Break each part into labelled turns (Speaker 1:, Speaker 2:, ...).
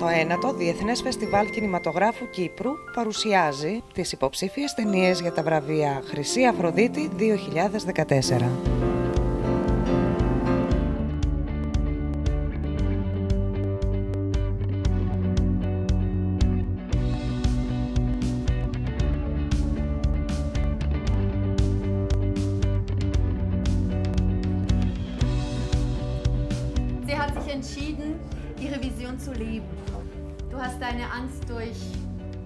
Speaker 1: Το ένατο Διεθνές Φεστιβάλ Κινηματογράφου Κύπρου παρουσιάζει τις υποψήφιες ταινίες για τα βραβεία Χρυσή Αφροδίτη 2014.
Speaker 2: Sie hat sich entschieden, ihre Vision zu leben. Du hast deine Angst durch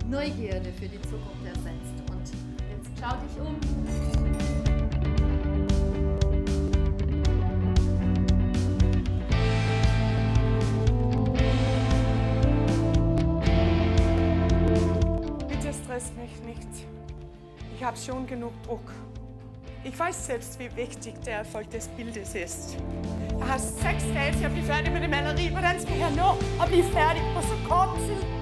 Speaker 2: Neugierde für die Zukunft ersetzt. Und jetzt schau dich um.
Speaker 3: Bitte stress mich nicht. Ich habe schon genug Druck. Ich weiß selbst, wie wichtig der Erfolg des Bildes ist. Jeg har seks dage til at blive færdig med det maleri. Hvordan skal jeg nå at blive færdig på så kort tid?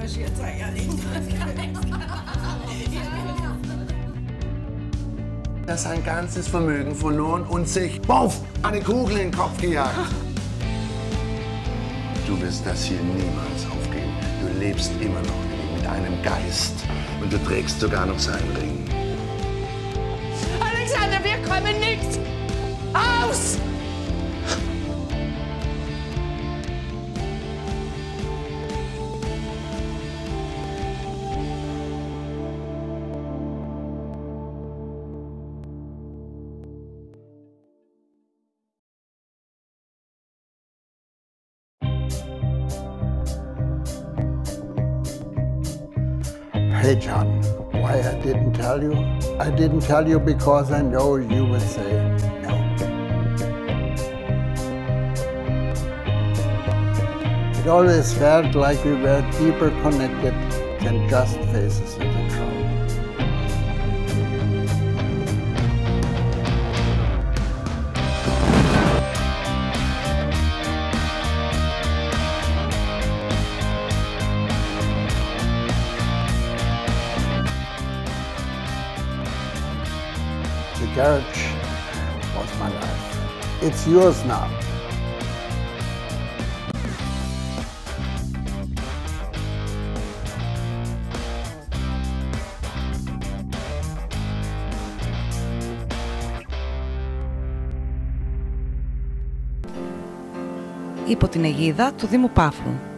Speaker 4: Engagiert, sei ehrlich.
Speaker 5: Das sein ganzes Vermögen verloren und sich, buff, eine Kugel in den Kopf gejagt. Du wirst das hier niemals aufgeben. Du lebst immer noch mit einem Geist und du trägst sogar noch seinen Ring.
Speaker 3: Alexander, wir kommen nicht aus!
Speaker 6: Hey, John, why I didn't tell you? I didn't tell you because I know you would say no. It always felt like we were deeper connected than just faces in the crowd. The garage was my life. It's yours now.
Speaker 1: Υπό την αιγίδα του Δήμου Πάφου.